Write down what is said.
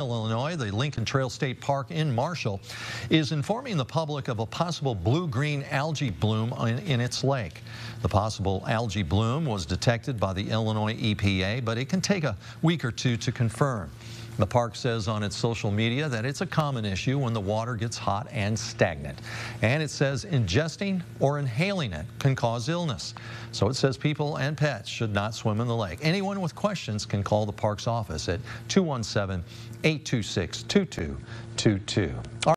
Illinois, the Lincoln Trail State Park in Marshall is informing the public of a possible blue-green algae bloom in, in, its lake. The possible algae bloom was detected by the Illinois EPA, but it can take a week or two to confirm. The park says on its social media that it's a common issue when the water gets hot and stagnant. And it says ingesting or inhaling it can cause illness. So it says people and pets should not swim in the lake. Anyone with questions can call the park's office at 217 826 2222.